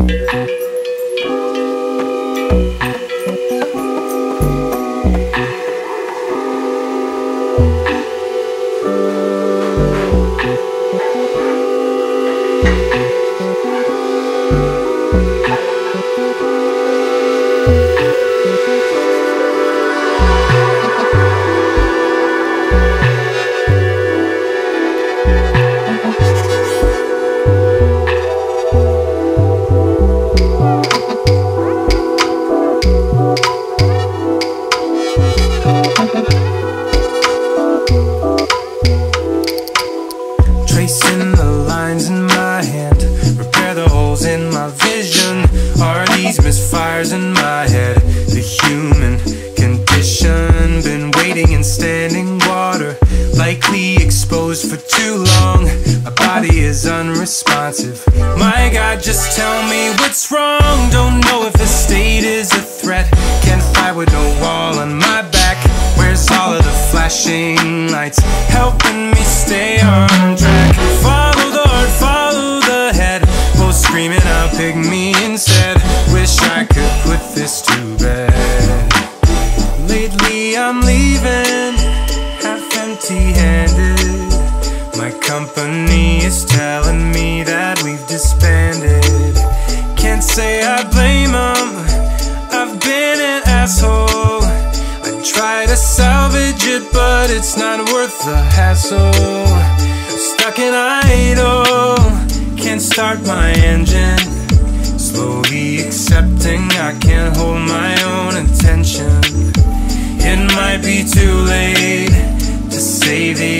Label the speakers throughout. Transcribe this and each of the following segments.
Speaker 1: Música just tell me what's wrong. Don't know if the state is a threat. Can't fight with no wall on my back. Where's all of the flashing lights helping me Can't say I blame them, I've been an asshole. I try to salvage it, but it's not worth the hassle. Stuck in idle, can't start my engine. Slowly accepting I can't hold my own attention. It might be too late to save the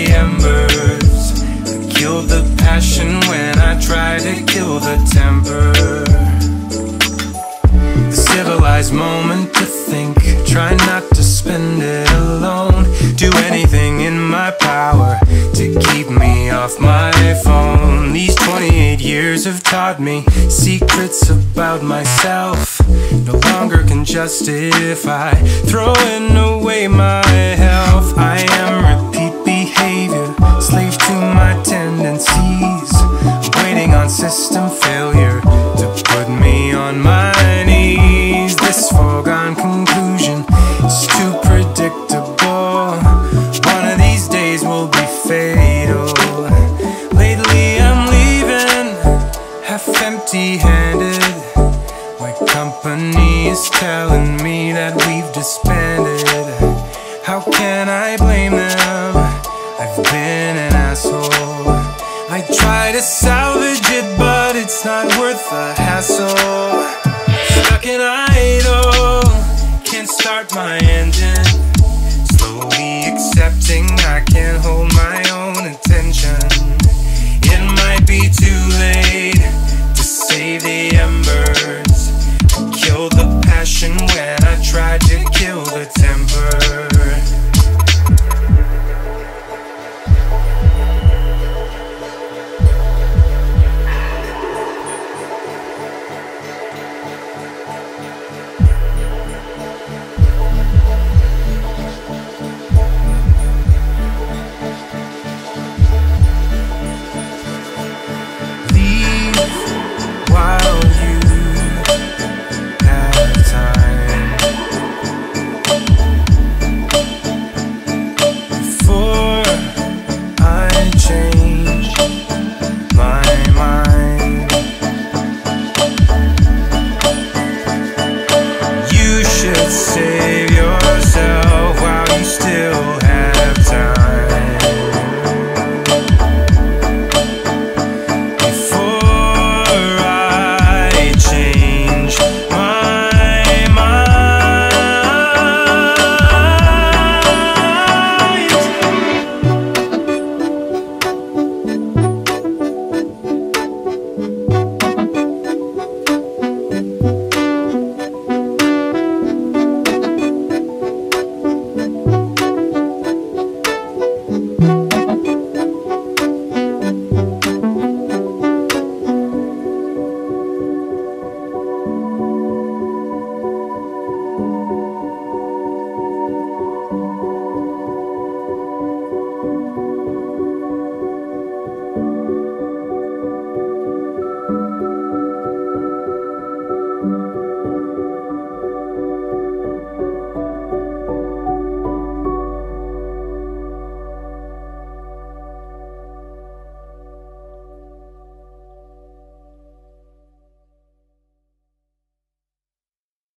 Speaker 1: think, try not to spend it alone. Do anything in my power to keep me off my phone. These 28 years have taught me secrets about myself. No longer can justify throwing away my health. I am repeat behavior, slave to my tendencies. Waiting on system that we've disbanded. How can I blame them? I've been an asshole. I try to salvage it, but it's not worth the hassle. Stuck in idle, can't start my engine. Slowly accepting I can't hold my